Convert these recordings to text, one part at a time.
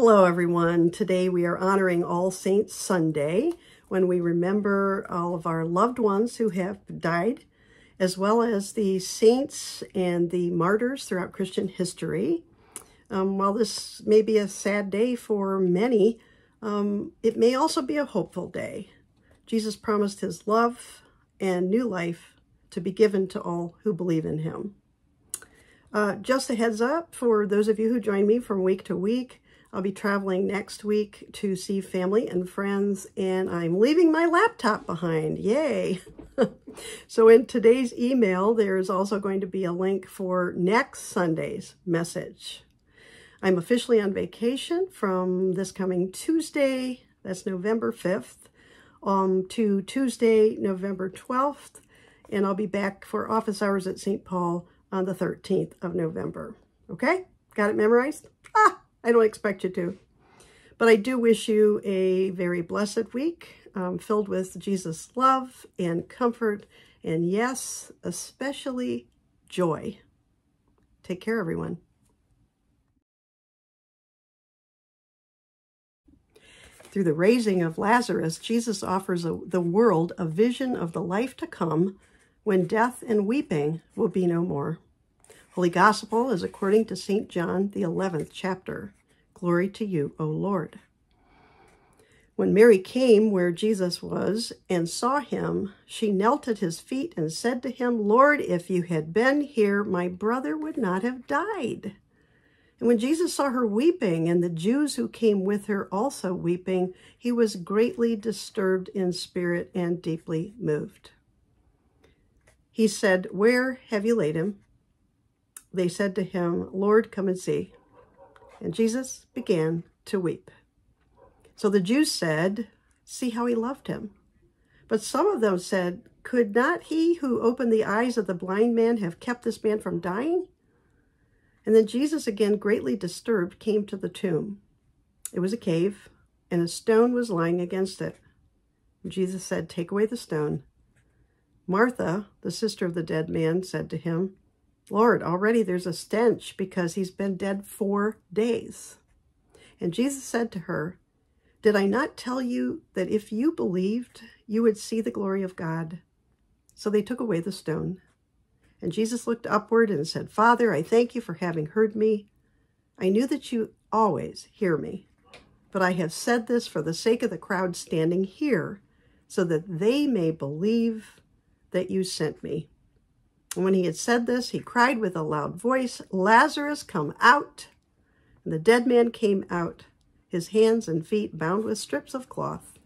Hello, everyone. Today we are honoring All Saints Sunday when we remember all of our loved ones who have died, as well as the saints and the martyrs throughout Christian history. Um, while this may be a sad day for many, um, it may also be a hopeful day. Jesus promised his love and new life to be given to all who believe in him. Uh, just a heads up for those of you who join me from week to week, I'll be traveling next week to see family and friends, and I'm leaving my laptop behind. Yay! so in today's email, there's also going to be a link for next Sunday's message. I'm officially on vacation from this coming Tuesday, that's November 5th, um, to Tuesday, November 12th, and I'll be back for office hours at St. Paul on the 13th of November. Okay? Got it memorized? Ah! I don't expect you to. But I do wish you a very blessed week um, filled with Jesus' love and comfort and yes, especially joy. Take care, everyone. Through the raising of Lazarus, Jesus offers a, the world a vision of the life to come when death and weeping will be no more. Holy Gospel is according to St. John, the 11th chapter. Glory to you, O Lord. When Mary came where Jesus was and saw him, she knelt at his feet and said to him, Lord, if you had been here, my brother would not have died. And when Jesus saw her weeping, and the Jews who came with her also weeping, he was greatly disturbed in spirit and deeply moved. He said, Where have you laid him? They said to him, Lord, come and see. And Jesus began to weep. So the Jews said, See how he loved him. But some of them said, Could not he who opened the eyes of the blind man have kept this man from dying? And then Jesus, again greatly disturbed, came to the tomb. It was a cave, and a stone was lying against it. Jesus said, Take away the stone. Martha, the sister of the dead man, said to him, Lord, already there's a stench because he's been dead four days. And Jesus said to her, Did I not tell you that if you believed, you would see the glory of God? So they took away the stone. And Jesus looked upward and said, Father, I thank you for having heard me. I knew that you always hear me, but I have said this for the sake of the crowd standing here, so that they may believe that you sent me. And when he had said this, he cried with a loud voice, Lazarus, come out. And the dead man came out, his hands and feet bound with strips of cloth,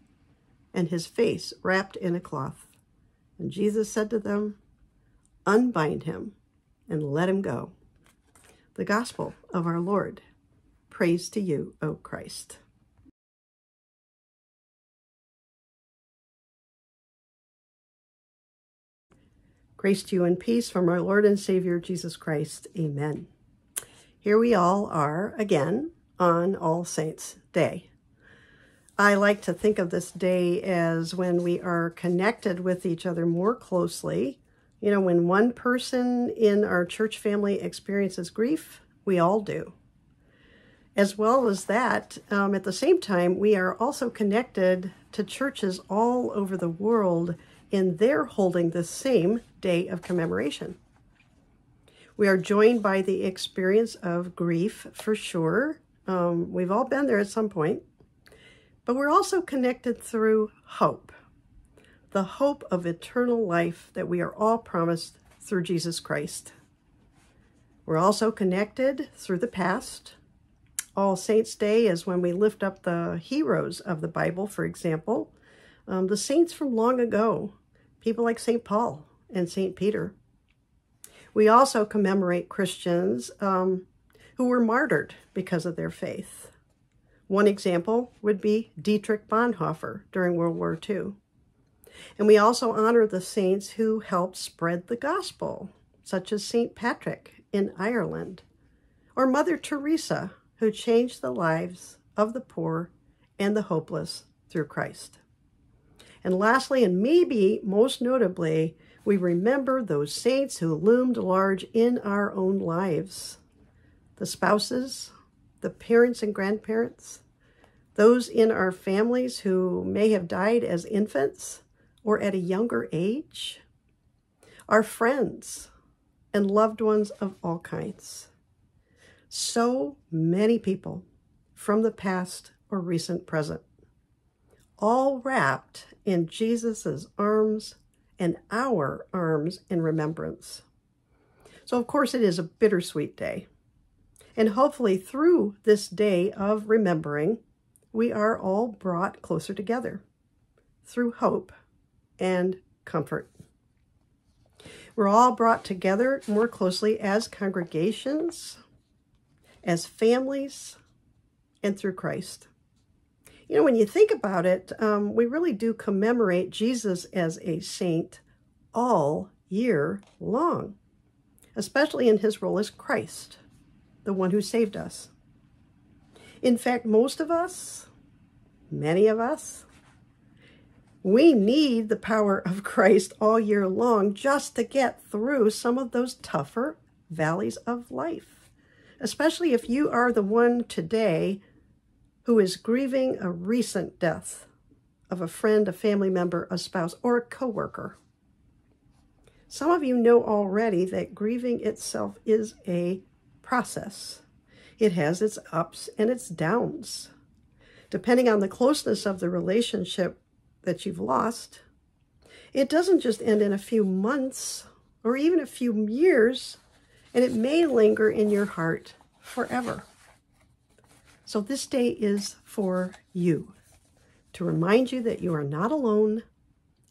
and his face wrapped in a cloth. And Jesus said to them, Unbind him and let him go. The Gospel of our Lord. Praise to you, O Christ. Grace to you and peace from our Lord and Savior Jesus Christ. Amen. Here we all are again on All Saints' Day. I like to think of this day as when we are connected with each other more closely. You know, when one person in our church family experiences grief, we all do. As well as that, um, at the same time, we are also connected to churches all over the world in their holding the same day of commemoration. We are joined by the experience of grief for sure. Um, we've all been there at some point. But we're also connected through hope, the hope of eternal life that we are all promised through Jesus Christ. We're also connected through the past. All Saints' Day is when we lift up the heroes of the Bible, for example, um, the saints from long ago, people like St. Paul, and St. Peter. We also commemorate Christians um, who were martyred because of their faith. One example would be Dietrich Bonhoeffer during World War II. And we also honor the saints who helped spread the gospel, such as St. Patrick in Ireland, or Mother Teresa, who changed the lives of the poor and the hopeless through Christ. And lastly, and maybe most notably, we remember those saints who loomed large in our own lives. The spouses, the parents and grandparents, those in our families who may have died as infants or at a younger age, our friends and loved ones of all kinds. So many people from the past or recent present, all wrapped in Jesus' arms and our arms in remembrance. So, of course, it is a bittersweet day. And hopefully, through this day of remembering, we are all brought closer together through hope and comfort. We're all brought together more closely as congregations, as families, and through Christ. You know, when you think about it, um, we really do commemorate Jesus as a saint all year long, especially in his role as Christ, the one who saved us. In fact, most of us, many of us, we need the power of Christ all year long just to get through some of those tougher valleys of life, especially if you are the one today who is grieving a recent death of a friend, a family member, a spouse, or a coworker. Some of you know already that grieving itself is a process. It has its ups and its downs. Depending on the closeness of the relationship that you've lost, it doesn't just end in a few months or even a few years, and it may linger in your heart forever. So this day is for you, to remind you that you are not alone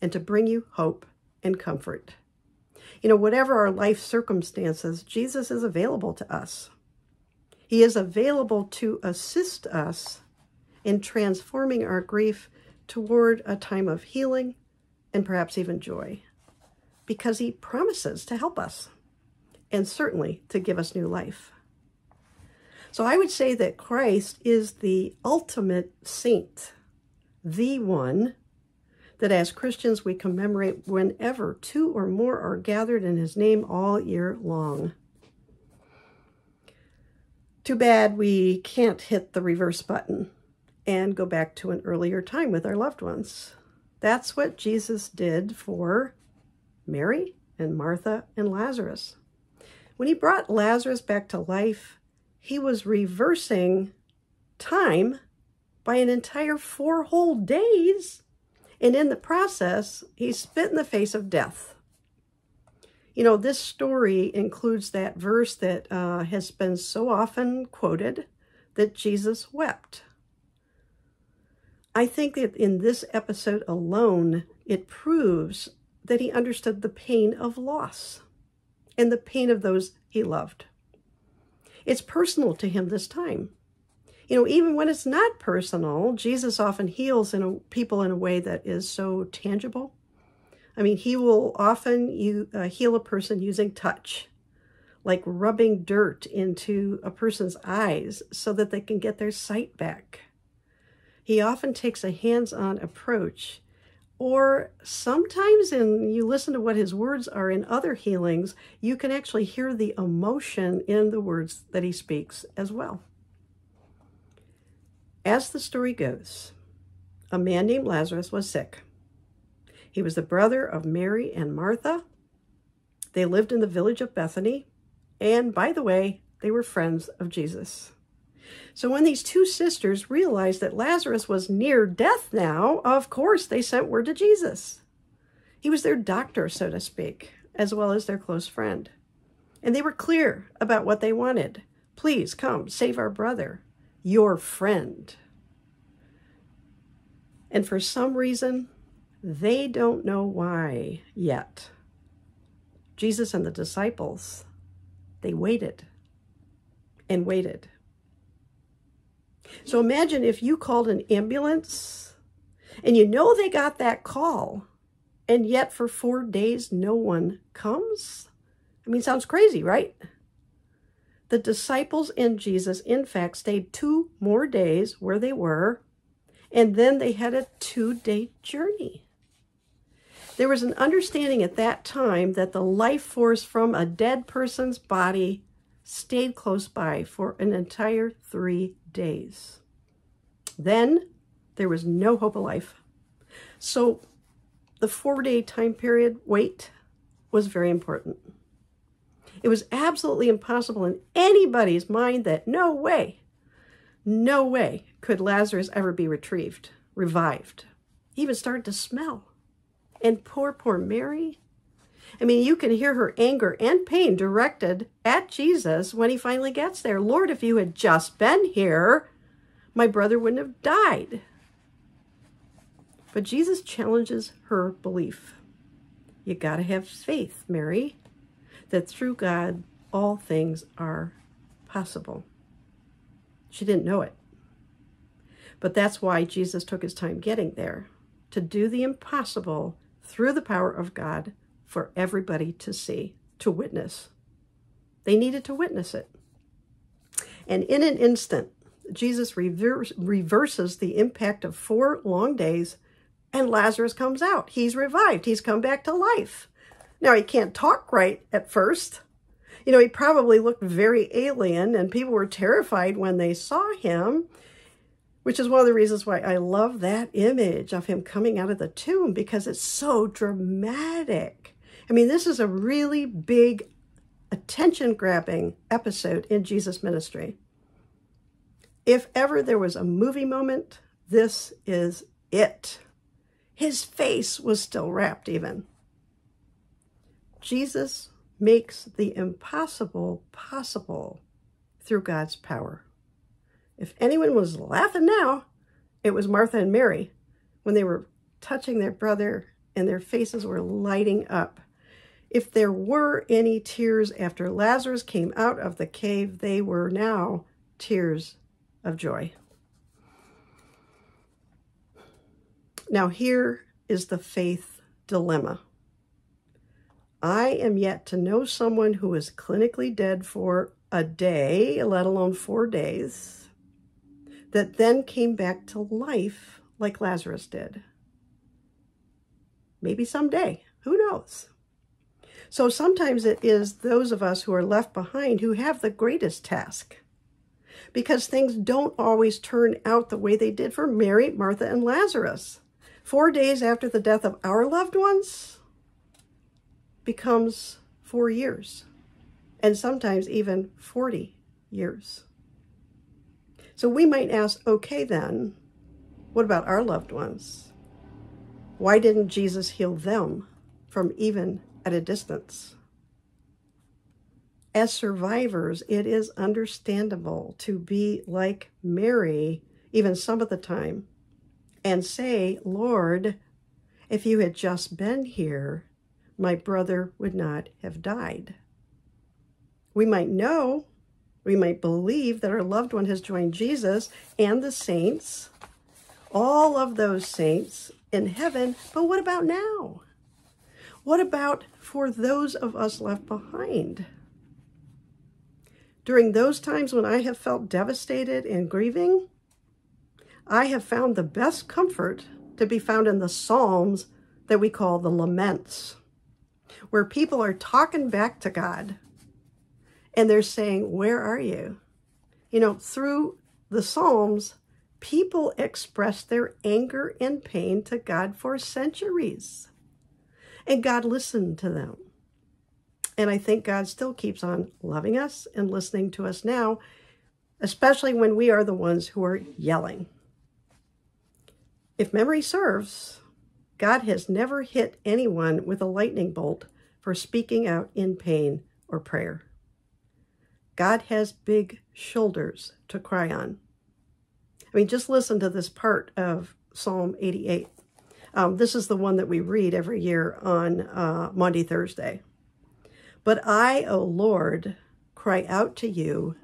and to bring you hope and comfort. You know, whatever our life circumstances, Jesus is available to us. He is available to assist us in transforming our grief toward a time of healing and perhaps even joy because he promises to help us and certainly to give us new life. So I would say that Christ is the ultimate saint, the one that as Christians we commemorate whenever two or more are gathered in his name all year long. Too bad we can't hit the reverse button and go back to an earlier time with our loved ones. That's what Jesus did for Mary and Martha and Lazarus. When he brought Lazarus back to life, he was reversing time by an entire four whole days. And in the process, he spit in the face of death. You know, this story includes that verse that uh, has been so often quoted that Jesus wept. I think that in this episode alone, it proves that he understood the pain of loss and the pain of those he loved. It's personal to him this time. You know, even when it's not personal, Jesus often heals in a, people in a way that is so tangible. I mean, he will often you, uh, heal a person using touch, like rubbing dirt into a person's eyes so that they can get their sight back. He often takes a hands-on approach or sometimes, and you listen to what his words are in other healings, you can actually hear the emotion in the words that he speaks as well. As the story goes, a man named Lazarus was sick. He was the brother of Mary and Martha. They lived in the village of Bethany. And by the way, they were friends of Jesus. So when these two sisters realized that Lazarus was near death now, of course they sent word to Jesus. He was their doctor, so to speak, as well as their close friend. And they were clear about what they wanted. Please come, save our brother, your friend. And for some reason, they don't know why yet. Jesus and the disciples, they waited and waited so imagine if you called an ambulance and you know they got that call and yet for four days no one comes. I mean, sounds crazy, right? The disciples and Jesus, in fact, stayed two more days where they were, and then they had a two-day journey. There was an understanding at that time that the life force from a dead person's body stayed close by for an entire three days. Then there was no hope of life. So the four-day time period wait was very important. It was absolutely impossible in anybody's mind that no way, no way could Lazarus ever be retrieved, revived. He even started to smell. And poor, poor Mary. I mean, you can hear her anger and pain directed at Jesus when he finally gets there. Lord, if you had just been here, my brother wouldn't have died. But Jesus challenges her belief. You got to have faith, Mary, that through God, all things are possible. She didn't know it. But that's why Jesus took his time getting there, to do the impossible through the power of God for everybody to see, to witness. They needed to witness it. And in an instant, Jesus reverse, reverses the impact of four long days and Lazarus comes out. He's revived. He's come back to life. Now, he can't talk right at first. You know, he probably looked very alien and people were terrified when they saw him, which is one of the reasons why I love that image of him coming out of the tomb because it's so dramatic. I mean, this is a really big attention-grabbing episode in Jesus' ministry. If ever there was a movie moment, this is it. His face was still wrapped even. Jesus makes the impossible possible through God's power. If anyone was laughing now, it was Martha and Mary when they were touching their brother and their faces were lighting up. If there were any tears after Lazarus came out of the cave, they were now tears of joy. Now, here is the faith dilemma. I am yet to know someone who is clinically dead for a day, let alone four days, that then came back to life like Lazarus did. Maybe someday, who knows? So sometimes it is those of us who are left behind who have the greatest task because things don't always turn out the way they did for Mary, Martha, and Lazarus. Four days after the death of our loved ones becomes four years, and sometimes even 40 years. So we might ask, okay then, what about our loved ones? Why didn't Jesus heal them from even at a distance? As survivors, it is understandable to be like Mary, even some of the time, and say, Lord, if you had just been here, my brother would not have died. We might know, we might believe that our loved one has joined Jesus and the saints, all of those saints in heaven, but what about now? What about for those of us left behind? During those times when I have felt devastated and grieving, I have found the best comfort to be found in the Psalms that we call the laments, where people are talking back to God and they're saying, Where are you? You know, through the Psalms, people express their anger and pain to God for centuries. And God listened to them. And I think God still keeps on loving us and listening to us now, especially when we are the ones who are yelling. If memory serves, God has never hit anyone with a lightning bolt for speaking out in pain or prayer. God has big shoulders to cry on. I mean, just listen to this part of Psalm 88. Um, this is the one that we read every year on uh, Maundy Thursday. But I, O Lord, cry out to you,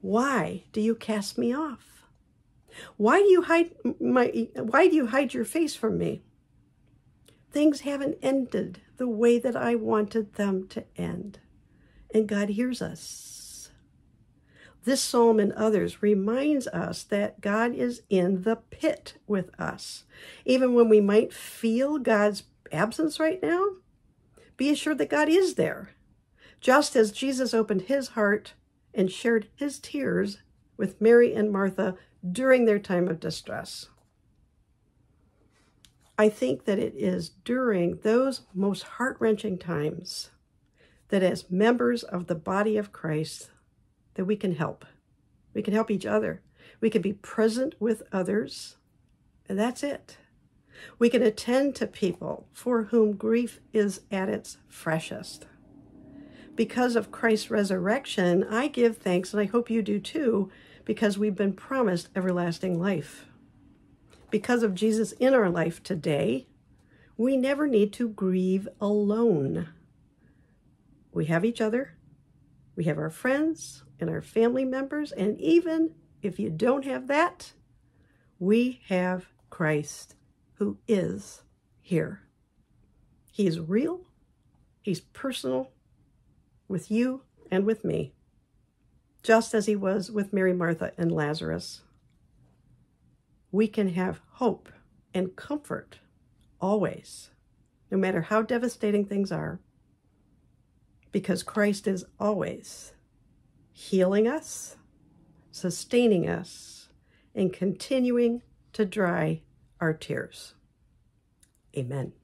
why do you cast me off? Why do you hide my why do you hide your face from me? Things haven't ended the way that I wanted them to end. And God hears us. This psalm and others reminds us that God is in the pit with us. Even when we might feel God's absence right now, be assured that God is there. Just as Jesus opened his heart and shared his tears with Mary and Martha during their time of distress. I think that it is during those most heart wrenching times that, as members of the body of Christ, that we can help. We can help each other. We can be present with others, and that's it. We can attend to people for whom grief is at its freshest. Because of Christ's resurrection, I give thanks, and I hope you do too, because we've been promised everlasting life. Because of Jesus in our life today, we never need to grieve alone. We have each other, we have our friends and our family members, and even if you don't have that, we have Christ who is here. He is real, He's personal with you and with me, just as He was with Mary, Martha, and Lazarus. We can have hope and comfort always, no matter how devastating things are, because Christ is always healing us, sustaining us, and continuing to dry our tears. Amen.